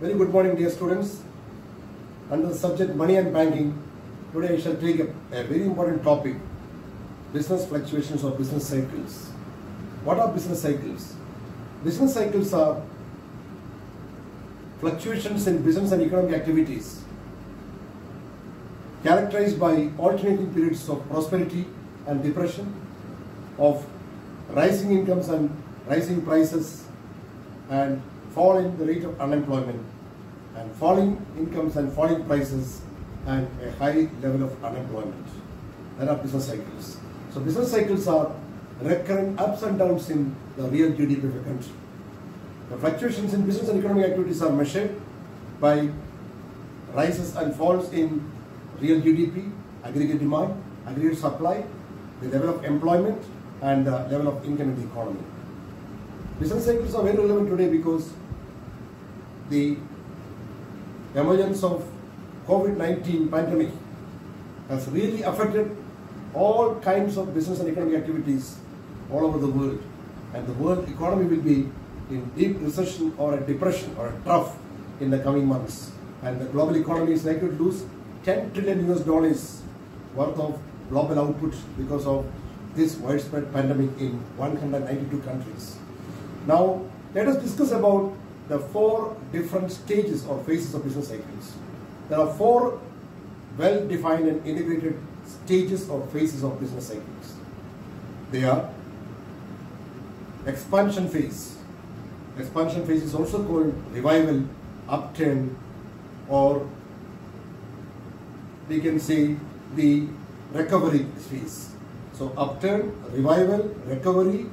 Very good morning, dear students. Under the subject money and banking, today I shall take a, a very important topic business fluctuations or business cycles. What are business cycles? Business cycles are fluctuations in business and economic activities characterized by alternating periods of prosperity and depression, of rising incomes and rising prices, and fall in the rate of unemployment, and falling incomes and falling prices, and a high level of unemployment. There are business cycles. So business cycles are recurrent ups and downs in the real GDP of a country. The fluctuations in business and economic activities are measured by rises and falls in real GDP, aggregate demand, aggregate supply, the level of employment, and the level of income in the economy. Business cycles are very relevant today because the emergence of COVID-19 pandemic has really affected all kinds of business and economic activities all over the world. And the world economy will be in deep recession or a depression or a trough in the coming months. And the global economy is likely to lose 10 trillion US dollars worth of global output because of this widespread pandemic in 192 countries. Now, let us discuss about the four different stages or phases of business cycles. There are four well-defined and integrated stages or phases of business cycles. They are expansion phase. Expansion phase is also called revival, upturn, or we can say the recovery phase. So upturn, revival, recovery,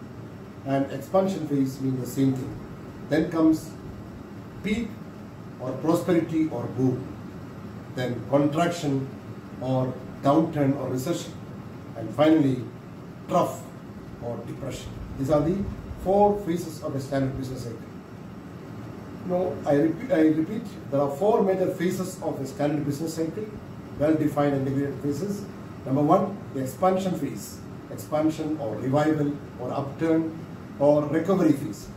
and expansion phase mean the same thing. Then comes peak or prosperity or boom. Then contraction or downturn or recession. And finally, trough or depression. These are the four phases of a standard business cycle. No, I repeat, I repeat, there are four major phases of a standard business cycle, well-defined and integrated phases. Number one, the expansion phase, expansion or revival or upturn or recovery phase.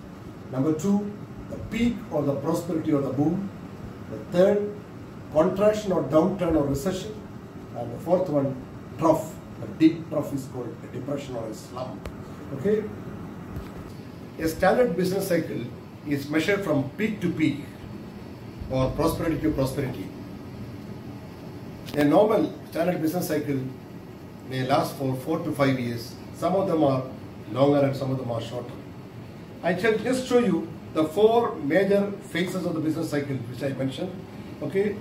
Number two, the peak or the prosperity or the boom. The third, contraction or downturn or recession. And the fourth one, trough. The deep trough is called a depression or a slump. Okay? A standard business cycle is measured from peak to peak or prosperity to prosperity. A normal standard business cycle may last for four to five years. Some of them are longer and some of them are shorter. I shall just show you the four major phases of the business cycle which I mentioned. Okay,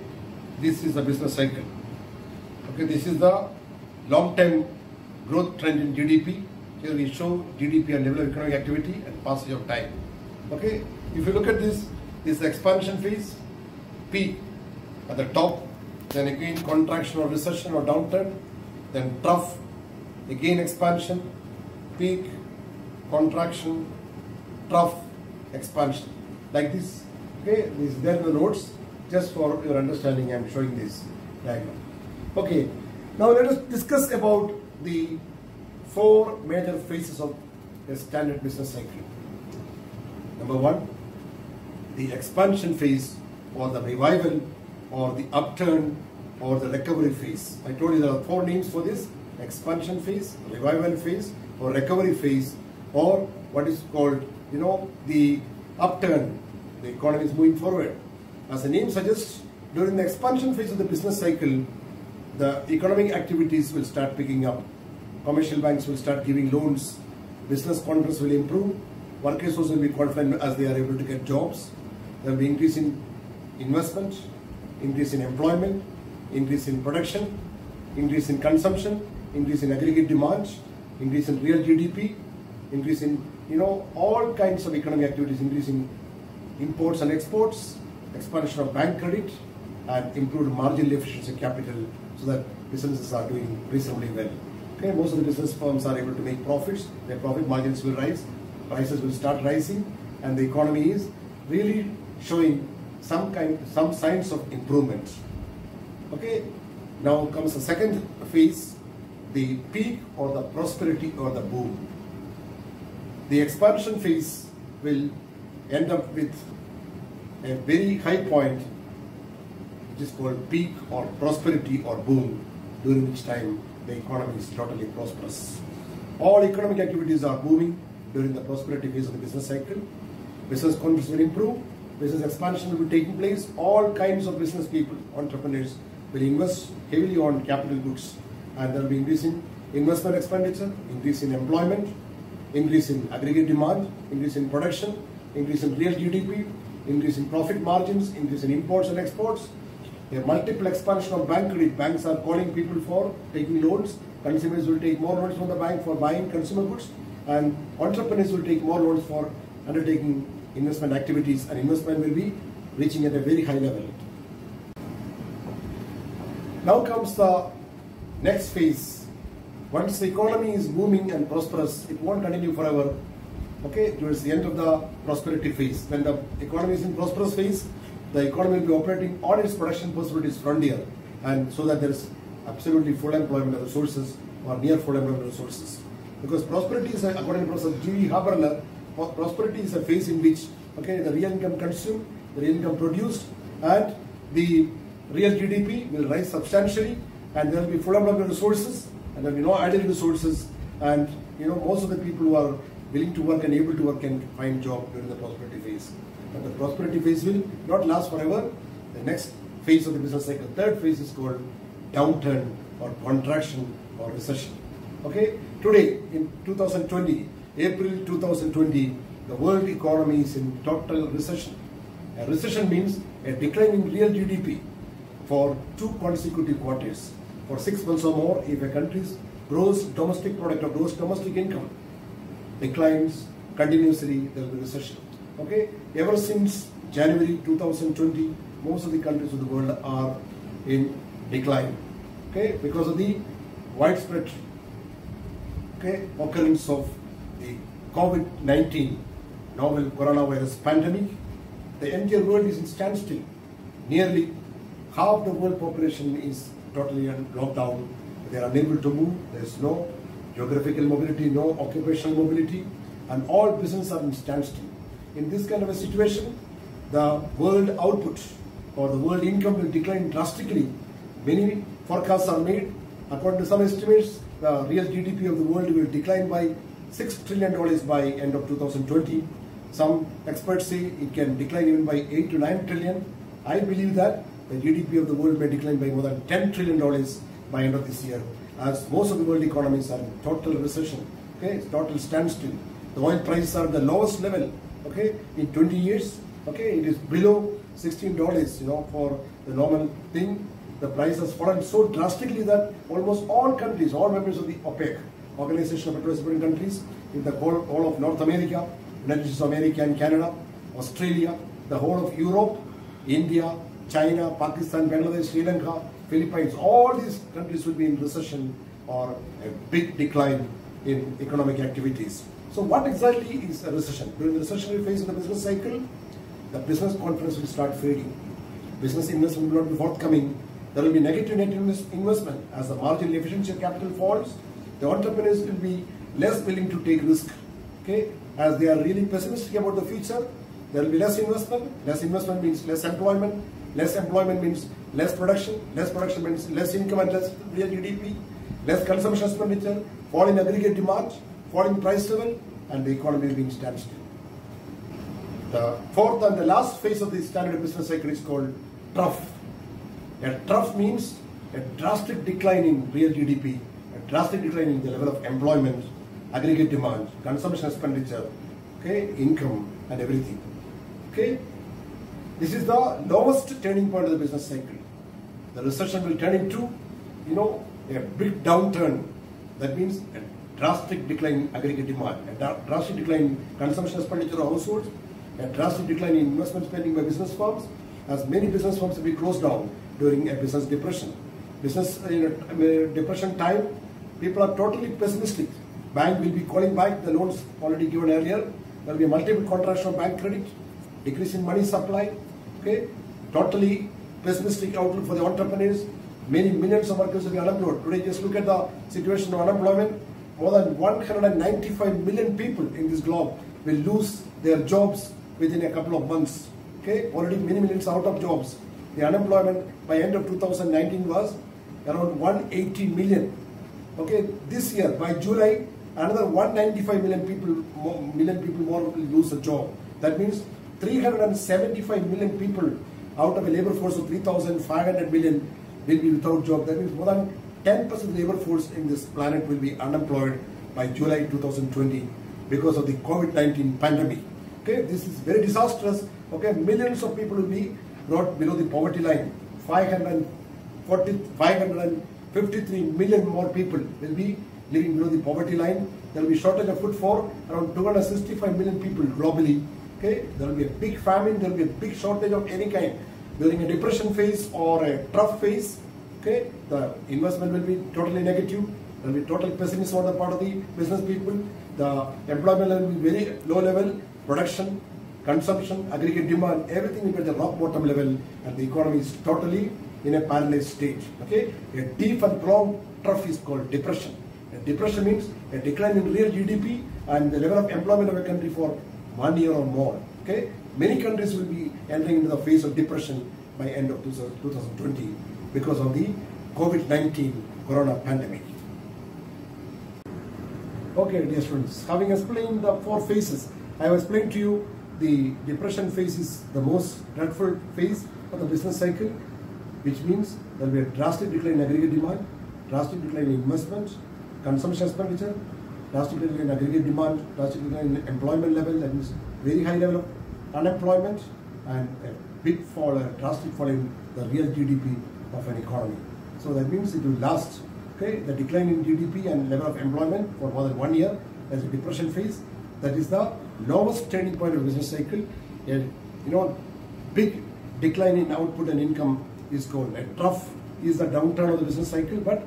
this is the business cycle. Okay, this is the long-term growth trend in GDP. Here we show GDP and level of economic activity and passage of time. Okay, if you look at this, this expansion phase, peak at the top, then again contraction or recession or downturn, then trough, again expansion, peak, contraction, trough, expansion. Like this. Okay, this is there in the notes. Just for your understanding, I am showing this diagram. Okay, now let us discuss about the four major phases of a standard business cycle. Number one, the expansion phase or the revival or the upturn or the recovery phase. I told you there are four names for this expansion phase, revival phase, or recovery phase, or what is called, you know, the upturn. The economy is moving forward. As the name suggests, during the expansion phase of the business cycle, the economic activities will start picking up. Commercial banks will start giving loans. Business confidence will improve. Workers will be confident as they are able to get jobs. There will be increase in investment, increase in employment, increase in production, increase in consumption, increase in aggregate demand, increase in real GDP, increase in you know all kinds of economic activities, increase in imports and exports, expansion of bank credit, and improved marginal efficiency capital so that businesses are doing reasonably well. Okay, most of the business firms are able to make profits, their profit margins will rise, prices will start rising, and the economy is really showing some kind, some signs of improvement. Okay, now comes the second phase, the peak or the prosperity or the boom. The expansion phase will end up with a very high point, which is called peak or prosperity or boom, during which time the economy is totally prosperous. All economic activities are booming during the prosperity phase of the business cycle. Business confidence will improve, business expansion will be taking place. All kinds of business people, entrepreneurs will invest heavily on capital goods and there will be increase in investment expenditure, increase in employment, increase in aggregate demand, increase in production, increase in real GDP, increase in profit margins, increase in imports and exports, a multiple expansion of bank credit. Banks are calling people for taking loans. Consumers will take more loans from the bank for buying consumer goods, and entrepreneurs will take more loans for undertaking investment activities, and investment will be reaching at a very high level. Now comes the next phase. Once the economy is booming and prosperous, it won't continue forever. Okay, towards the end of the prosperity phase, when the economy is in prosperous phase, the economy will be operating on its production possibilities frontier, and so that there is absolutely full employment of resources or near full employment of resources. Because prosperity is, a, according to Professor G. Haberler, prosperity is a phase in which okay the real income consumed, the real income produced, and the real GDP will rise substantially, and there will be full employment of resources, and will be no idle resources, and you know most of the people who are willing to work and able to work can find job during the prosperity phase. But the prosperity phase will not last forever. The next phase of the business cycle, third phase is called downturn or contraction or recession. Okay, today in 2020, April 2020, the world economy is in total recession. A recession means a decline in real GDP for two consecutive quarters. For six months or more, if a country's gross domestic product or gross domestic income declines continuously, there will be recession. Okay, ever since January 2020, most of the countries of the world are in decline. Okay, because of the widespread okay, occurrence of the COVID-19 novel coronavirus pandemic, the entire world is in standstill. Nearly half the world population is totally in lockdown. They are unable to move. There is no geographical mobility, no occupational mobility, and all businesses are in standstill. In this kind of a situation, the world output or the world income will decline drastically. Many forecasts are made. According to some estimates, the real GDP of the world will decline by $6 trillion by end of 2020. Some experts say it can decline even by 8 to 9 trillion. I believe that the GDP of the world may decline by more than 10 trillion dollars by end of this year as most of the world economies are in total recession. Okay, total standstill. The oil prices are at the lowest level. Okay, in 20 years. Okay, it is below 16 dollars. You know, for the normal thing, the price has fallen so drastically that almost all countries, all members of the OPEC, Organization of Petroleum Countries, in the whole, all of North America, United States of America and Canada, Australia, the whole of Europe, India, China, Pakistan, Bangladesh, Sri Lanka, Philippines, all these countries will be in recession or a big decline in economic activities. So what exactly is a recession? During the recessionary phase of the business cycle, the business confidence will start fading. Business investment will not be forthcoming. There will be negative net investment as the marginal efficiency of capital falls. The entrepreneurs will be less willing to take risk. Okay, as they are really pessimistic about the future, there will be less investment. Less investment means less employment. Less employment means less production. Less production means less income and less real GDP. Less consumption expenditure. Fall in aggregate demand. Fall in price level. And the economy being be standstill. The fourth and the last phase of the standard business cycle is called trough. A trough means a drastic decline in real GDP, a drastic decline in the level of employment, aggregate demand, consumption expenditure, okay, income and everything. Okay? This is the lowest turning point of the business cycle. The recession will turn into, you know, a big downturn. That means a drastic decline in aggregate demand, a drastic decline in consumption expenditure of households, a drastic decline in investment spending by business firms, as many business firms will be closed down during a business depression. Business uh, in a uh, depression time, people are totally pessimistic. Bank will be calling back the loans already given earlier. There will be multiple contraction of bank credit, decrease in money supply, okay, totally pessimistic outlook for the entrepreneurs. Many millions of workers will be unemployed. Today, just look at the situation of unemployment. More than 195 million people in this globe will lose their jobs within a couple of months. Okay, already many millions out of jobs. The unemployment by end of 2019 was around 180 million. Okay, this year by July, another 195 million people, million people more will lose a job. That means 375 million people out of a labor force of 3,500 million will be without job. That means more than 10% labor force in this planet will be unemployed by July 2020 because of the COVID-19 pandemic. Okay, this is very disastrous. Okay, millions of people will be brought below the poverty line. 540, 553 million more people will be living below the poverty line. There will be shortage of food for around 265 million people globally. Okay, there will be a big famine. There will be a big shortage of any kind during a depression phase or a trough phase. Okay, the investment will be totally negative. There will be total pessimism on the part of the business people. The employment level will be very low level. Production, consumption, aggregate demand, everything will be at the rock bottom level, and the economy is totally in a paralyzed stage. Okay, a deep and prolonged trough is called depression. A depression means a decline in real GDP and the level of employment of a country for one year or more. Okay, many countries will be entering into the phase of depression by end of 2020 because of the COVID-19 corona pandemic. Okay, dear students, having explained the four phases, I have explained to you the depression phase is the most dreadful phase of the business cycle, which means there will be a drastic decline in aggregate demand, drastic decline in investment, consumption expenditure, drastic decline in aggregate demand, drastic decline in employment level, that means very high level of unemployment, and a big fall, a drastic fall in the real GDP of an economy. So that means it will last. Okay, the decline in GDP and level of employment for more than one year as a depression phase. That is the lowest turning point of business cycle. A you know big decline in output and income is called a trough. Is the downturn of the business cycle, but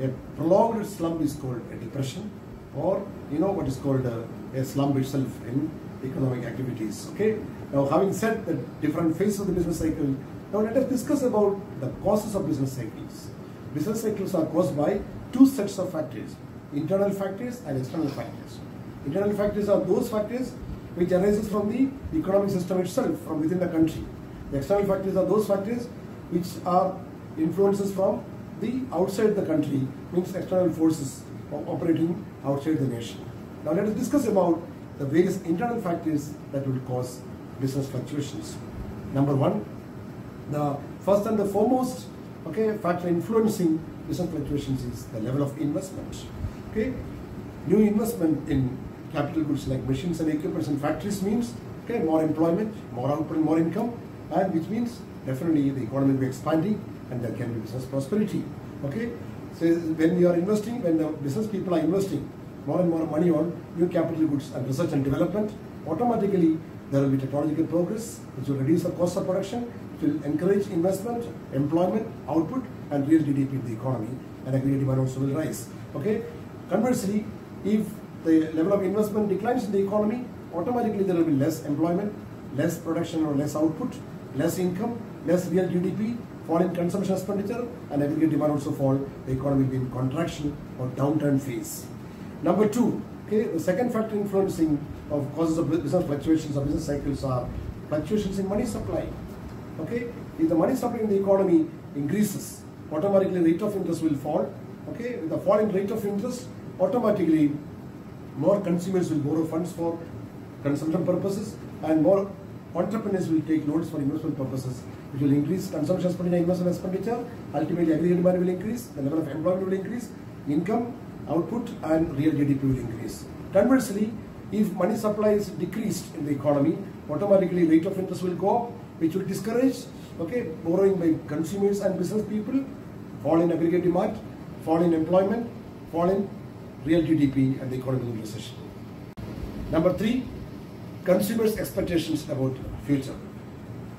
a prolonged slump is called a depression, or you know what is called uh, a, a slump itself in economic activities. Okay. Now, having said the different phases of the business cycle, now let us discuss about the causes of business cycles. Business cycles are caused by two sets of factors, internal factors and external factors. Internal factors are those factors which arises from the economic system itself, from within the country. The external factors are those factors which are influences from the outside the country, means external forces operating outside the nation. Now let us discuss about the various internal factors that will cause business fluctuations. Number one, the first and the foremost okay, factor influencing business fluctuations is the level of investment. Okay, new investment in capital goods like machines and equipment and factories means okay, more employment, more output, more income, and which means definitely the economy will be expanding and there can be business prosperity. Okay, so when you are investing, when the business people are investing more and more money on new capital goods and research and development, automatically there will be technological progress which will reduce the cost of production, which will encourage investment, employment, output, and real GDP in the economy, and aggregate demand also will rise. Okay. Conversely, if the level of investment declines in the economy, automatically there will be less employment, less production or less output, less income, less real GDP, fall in consumption expenditure, and aggregate demand also fall. The economy will be in contraction or downturn phase. Number two, okay, the second factor influencing of causes of business fluctuations or business cycles are fluctuations in money supply. Okay, if the money supply in the economy increases, automatically rate of interest will fall. Okay, with the fall in rate of interest, automatically more consumers will borrow funds for consumption purposes and more entrepreneurs will take loans for investment purposes, which will increase consumption expenditure, investment expenditure. Ultimately, aggregate demand will increase, the level of employment will increase, income, output, and real GDP will increase. Conversely, if money supply is decreased in the economy, automatically rate of interest will go up, which will discourage okay borrowing by consumers and business people, fall in aggregate demand, fall in employment, fall in real GDP, and the economy will recession. Number three, consumers' expectations about future.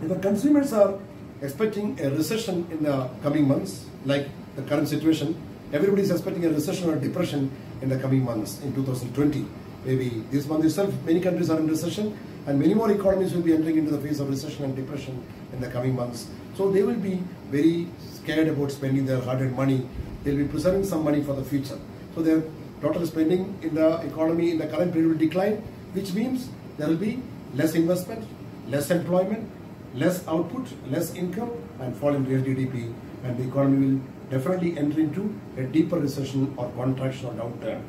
If the consumers are expecting a recession in the coming months, like the current situation, everybody is expecting a recession or depression in the coming months in 2020. Maybe this month itself, many countries are in recession, and many more economies will be entering into the phase of recession and depression in the coming months. So they will be very scared about spending their hard-earned money. They'll be preserving some money for the future. So their total spending in the economy in the current period will decline, which means there will be less investment, less employment, less output, less income, and fall in real GDP, and the economy will definitely enter into a deeper recession or contraction or downturn.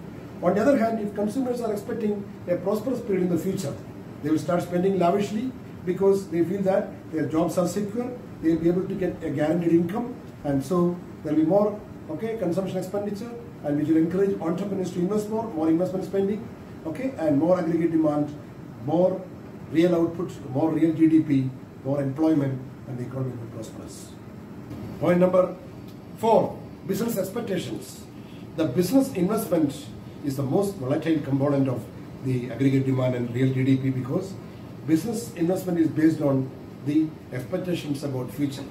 On the other hand, if consumers are expecting a prosperous period in the future, they will start spending lavishly because they feel that their jobs are secure, they will be able to get a guaranteed income, and so there will be more okay consumption expenditure, and which will encourage entrepreneurs to invest more, more investment spending, okay, and more aggregate demand, more real output, more real GDP, more employment, and the economy will prosperous. Point number four, business expectations. The business investment is the most volatile component of the aggregate demand and real GDP because business investment is based on the expectations about future,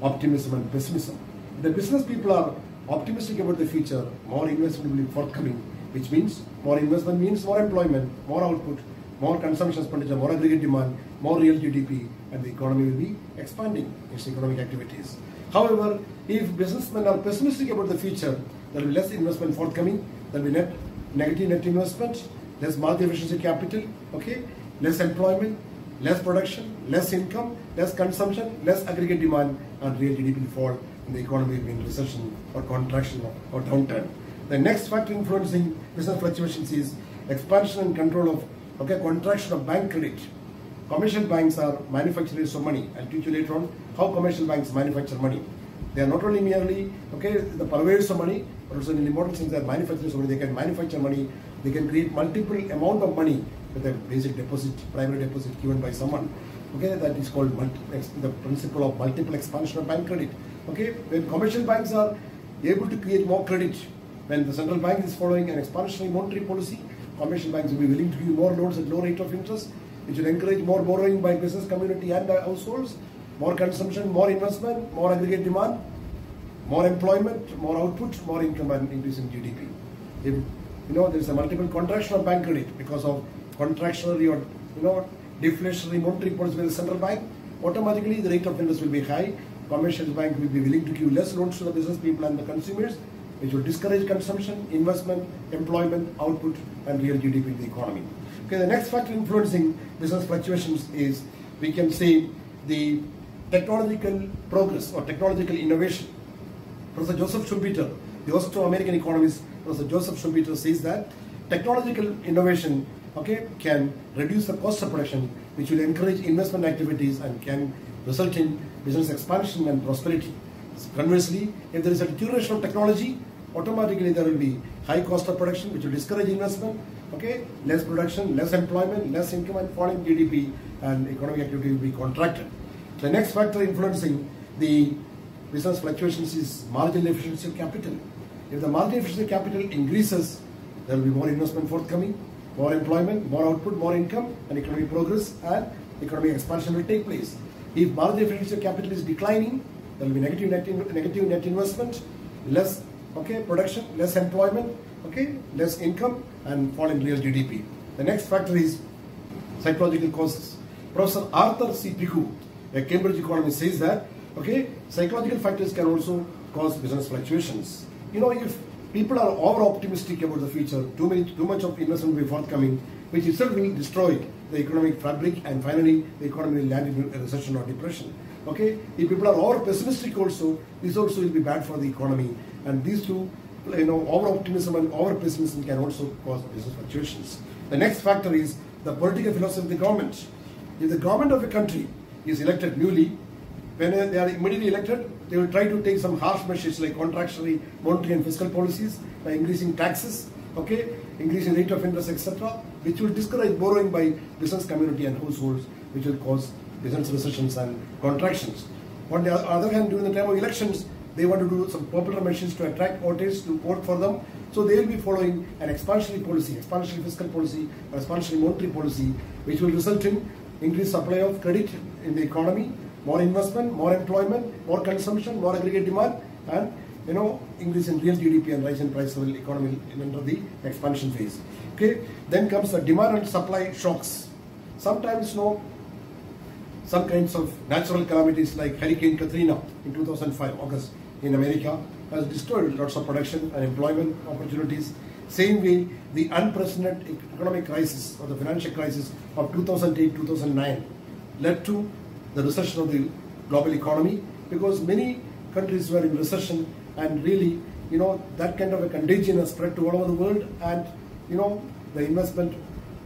optimism and pessimism. The business people are optimistic about the future, more investment will be forthcoming, which means more investment means more employment, more output, more consumption expenditure, more aggregate demand, more real GDP, and the economy will be expanding its economic activities. However, if businessmen are pessimistic about the future, there will be less investment forthcoming, there will be net negative net investment, less multi-efficiency capital, okay, less employment, less production, less income, less consumption, less aggregate demand, and real GDP will fall, and the economy will be in recession or contraction or, or downturn. The next factor influencing business fluctuations is expansion and control of okay contraction of bank credit. Commercial banks are manufacturers of money. I'll teach you later on how commercial banks manufacture money. They are not only merely okay the purveyors of money, but also in the important sense they are manufacturers of money. They can manufacture money. They can create multiple amount of money with a basic deposit, primary deposit given by someone. Okay, that is called multi, the principle of multiple expansion of bank credit. Okay, when commercial banks are able to create more credit, when the central bank is following an expansionary monetary policy, commercial banks will be willing to give more loans at low rate of interest, which will encourage more borrowing by business community and households, more consumption, more investment, more aggregate demand, more employment, more output, more income and increase in GDP. If you know there is a multiple contraction of bank credit because of contractionary or you know deflationary monetary policy by the central bank, automatically the rate of interest will be high. Commercial bank will be willing to give less loans to the business people and the consumers, which will discourage consumption, investment, employment, output, and real GDP in the economy. Okay, the next factor influencing business fluctuations is we can see the technological progress or technological innovation. Professor Joseph Schumpeter, the Austro-American economist, Professor Joseph Schumpeter says that technological innovation okay, can reduce the cost of production, which will encourage investment activities and can result in business expansion and prosperity. Conversely, if there is a deterioration of technology, automatically there will be high cost of production, which will discourage investment, okay, less production, less employment, less income and falling GDP and economic activity will be contracted. The next factor influencing the business fluctuations is marginal efficiency of capital. If the marginal efficiency of capital increases, there will be more investment forthcoming, more employment, more output, more income, and economic progress and economic expansion will take place. If marginal efficiency of capital is declining, there will be negative net, negative net investment, less okay production, less employment, okay, less income, and fall in real GDP. The next factor is psychological causes. Professor Arthur C. Pigou, a Cambridge economist, says that okay, psychological factors can also cause business fluctuations. You know, if people are over optimistic about the future, too many, too much of investment will be forthcoming, which itself will destroy the economic fabric, and finally the economy will land in a recession or depression. Okay, if people are over pessimistic also, this also will be bad for the economy, and these two, you know, over optimism and over pessimism can also cause business fluctuations. The next factor is the political philosophy of the government. If the government of a country is elected newly, when they are immediately elected, they will try to take some harsh measures like contractionary monetary and fiscal policies by increasing taxes, okay, increasing rate of interest, etc., which will discourage borrowing by business community and households, which will cause business recessions and contractions. On the other hand, during the time of elections, they want to do some popular measures to attract voters to vote for them. So they will be following an expansionary policy, expansionary fiscal policy, or expansionary monetary policy, which will result in increased supply of credit in the economy, more investment, more employment, more consumption, more aggregate demand, and you know increase in real GDP and rise in price level economy under the expansion phase. Okay, then comes the demand and supply shocks. Sometimes, you know, some kinds of natural calamities like Hurricane Katrina in 2005 August in America has destroyed lots of production and employment opportunities. Same way, the unprecedented economic crisis or the financial crisis of 2008-2009 led to the recession of the global economy because many countries were in recession and really, you know, that kind of a contagion has spread to all over the world and, you know, the investment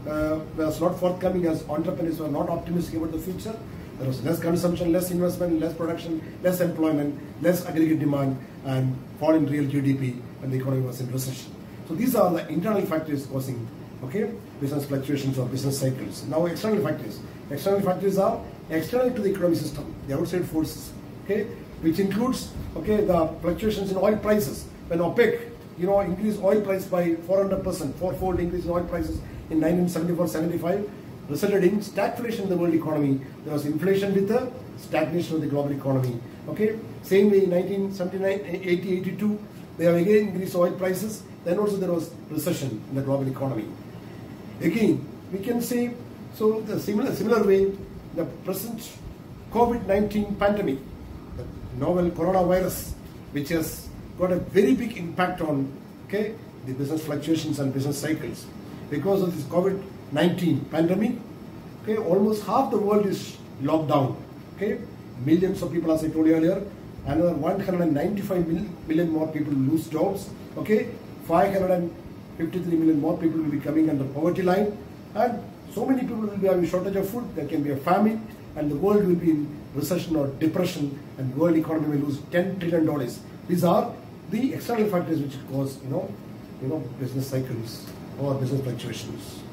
uh, was not forthcoming as entrepreneurs were not optimistic about the future. There was less consumption, less investment, less production, less employment, less aggregate demand, and fall in real GDP, and the economy was in recession. So these are the internal factors causing okay business fluctuations or business cycles. Now external factors. External factors are external to the economic system, the outside forces, okay, which includes okay the fluctuations in oil prices. When OPEC, you know, increased oil price by 400 percent, fourfold increase in oil prices in 1974-75 resulted in stagflation in the world economy. There was inflation with the stagnation of the global economy. Okay, same way in 1979, 80, 82, they have again increased oil prices. Then also there was recession in the global economy. Again, we can say so. The similar similar way, the present COVID-19 pandemic, the novel coronavirus, which has got a very big impact on okay the business fluctuations and business cycles because of this COVID-19 pandemic. Okay, almost half the world is locked down. Okay, millions of people, as I told you earlier, another 195 million more people lose jobs. Okay, 553 million more people will be coming under poverty line, and so many people will be having shortage of food. There can be a famine, and the world will be in recession or depression, and world economy will lose 10 trillion dollars. These are the external factors which cause, you know, you know, business cycles or business fluctuations.